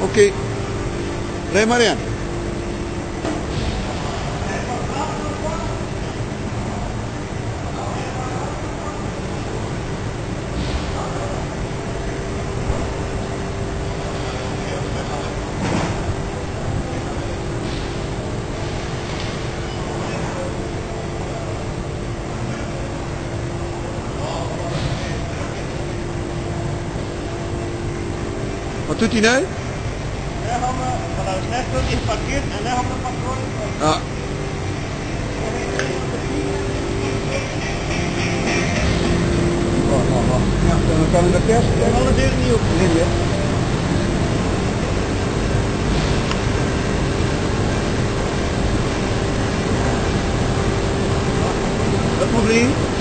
Ok. Ré Marianne. On tout leg dat in het parkeer en daar de patroon. Ja. Wacht, oh, wacht, oh, wacht. Oh. Ja, dan kan ik de kerst. Ik kan niet deur niet op. Nee, Dat Het probleem